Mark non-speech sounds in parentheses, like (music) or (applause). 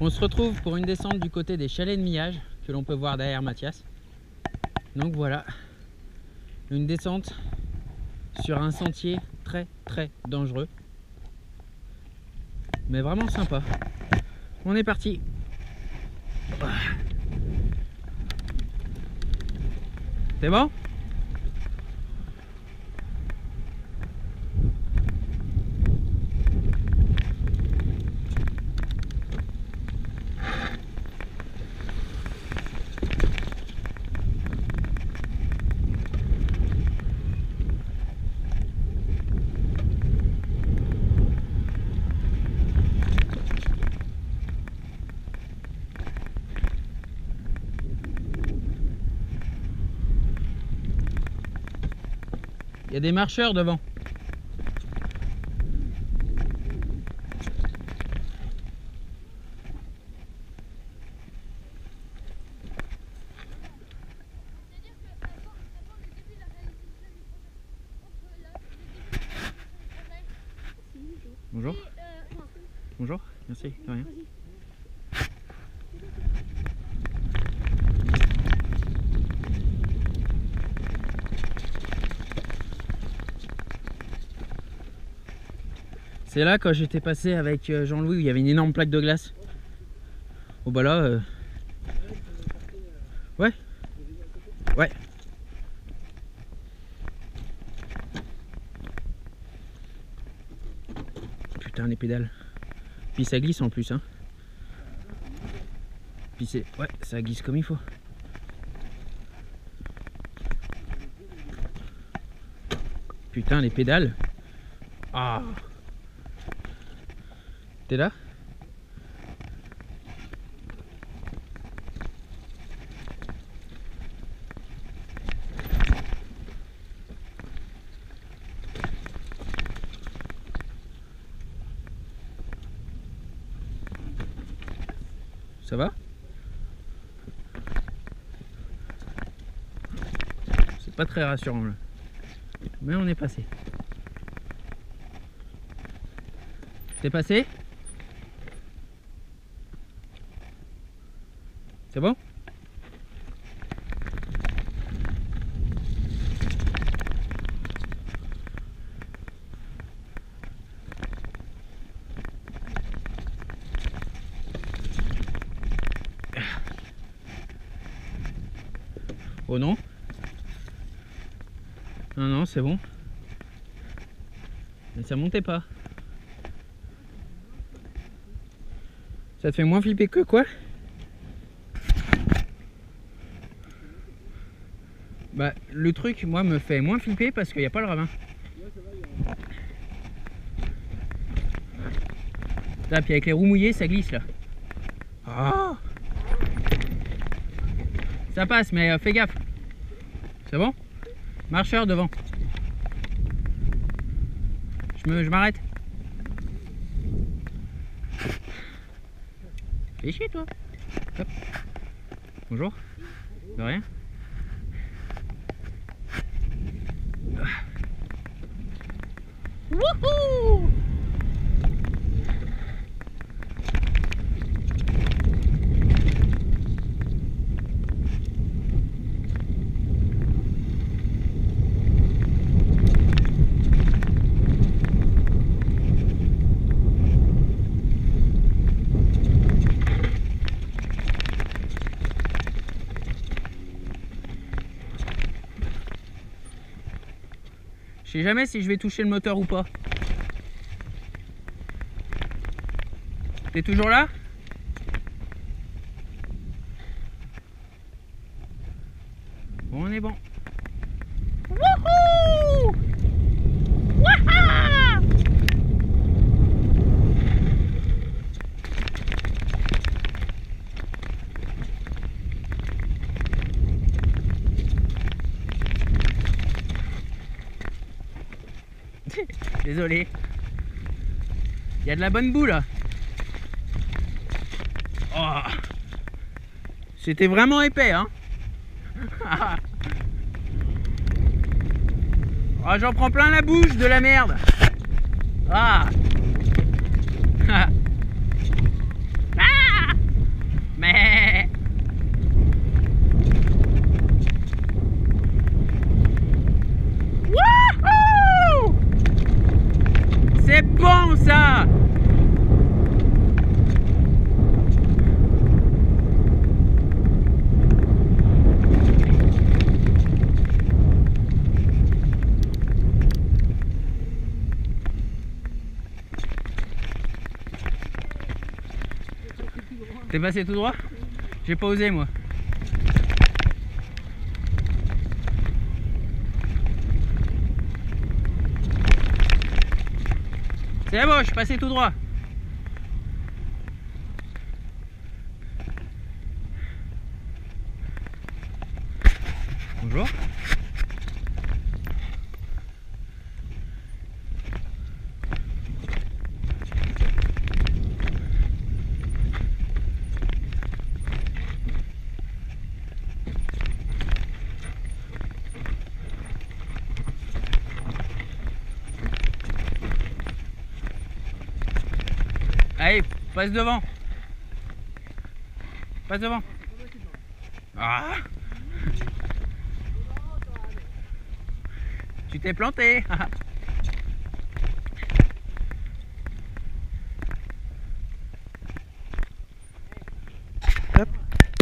On se retrouve pour une descente du côté des chalets de millage que l'on peut voir derrière Mathias. Donc voilà, une descente sur un sentier très très dangereux. Mais vraiment sympa. On est parti. C'est bon? Il y a des marcheurs devant. Bonjour. Bonjour, merci. C'est là quand j'étais passé avec euh, Jean-Louis où il y avait une énorme plaque de glace. Oh bah là. euh, Ouais. Ouais. Putain les pédales. Puis ça glisse en plus hein. Puis c'est. Ouais, ça glisse comme il faut. Putain les pédales. Ah. T'es là? Ça va? C'est pas très rassurant. Mais on est passé. T'es passé? C'est bon? Oh non? Non, non, c'est bon. Mais ça montait pas. Ça te fait moins flipper que quoi? Bah le truc moi me fait moins flipper parce qu'il n'y a pas le ravin. Là puis avec les roues mouillées ça glisse là. Ah ça passe mais euh, fais gaffe. C'est bon? Marcheur devant. Je m'arrête. Fais chier toi. Hop. Bonjour. De rien. Woohoo! Sais jamais si je vais toucher le moteur ou pas. T'es toujours là? Bon, on est bon. Désolé. Il y a de la bonne boue là. Oh. C'était vraiment épais hein. (laughs) Oh, j'en prends plein la bouche de la merde. Ah. (laughs) ah. T'es passé tout droit? J'ai pas osé moi. C'est bon, je suis passé tout droit. Bonjour. Allez, passe devant. Passe devant. Ah Tu t'es planté (laughs)